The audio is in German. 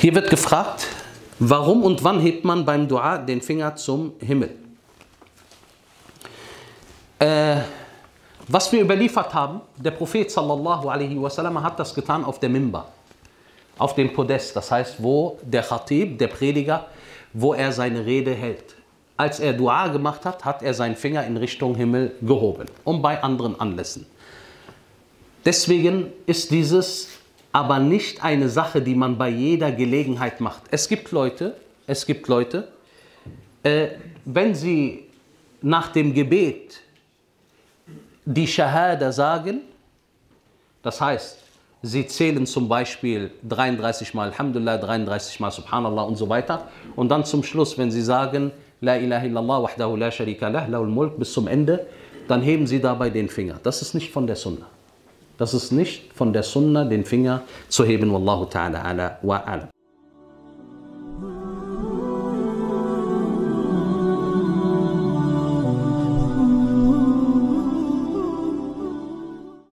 Hier wird gefragt, warum und wann hebt man beim Dua den Finger zum Himmel? Äh, was wir überliefert haben, der Prophet sallallahu alaihi wasallam hat das getan auf der Mimbar, auf dem Podest, das heißt, wo der Khatib, der Prediger, wo er seine Rede hält. Als er Dua gemacht hat, hat er seinen Finger in Richtung Himmel gehoben und bei anderen Anlässen. Deswegen ist dieses aber nicht eine Sache, die man bei jeder Gelegenheit macht. Es gibt Leute, es gibt Leute, äh, wenn sie nach dem Gebet die Shahada sagen, das heißt, sie zählen zum Beispiel 33 Mal Alhamdulillah, 33 Mal Subhanallah und so weiter und dann zum Schluss, wenn sie sagen, La ilaha illallah wahdahu la sharika lah, lahul mulk bis zum Ende, dann heben sie dabei den Finger. Das ist nicht von der Sunna. Das ist nicht von der Sunna, den Finger zu heben. Wallahu ta'ala ala wa alam.